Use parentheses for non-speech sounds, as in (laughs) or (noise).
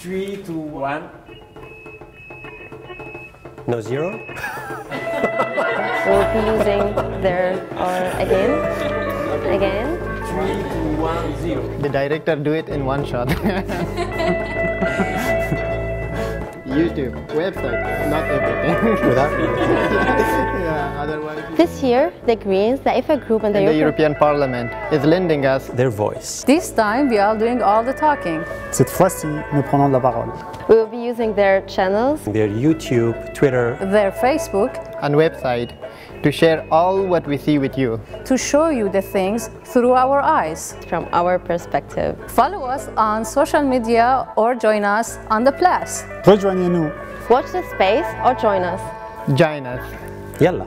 Three, two, one. No zero? We'll be using there or again, again. Three, two, one, zero. The director do it in one shot. (laughs) (laughs) YouTube, website, not everything. Without yeah, (laughs) otherwise. This year, the Greens, the EFA group and the, And the European European Parliament is lending us their voice. This time we are doing all the talking. Cette fois-ci, nous prenons la parole. We will be using their channels Their YouTube, Twitter, Their Facebook and website to share all what we see with you. to show you the things through our eyes. from our perspective. Follow us on social media or join us on the place. Rejoignez-nous. Watch the space or join us. Join us. Yalla.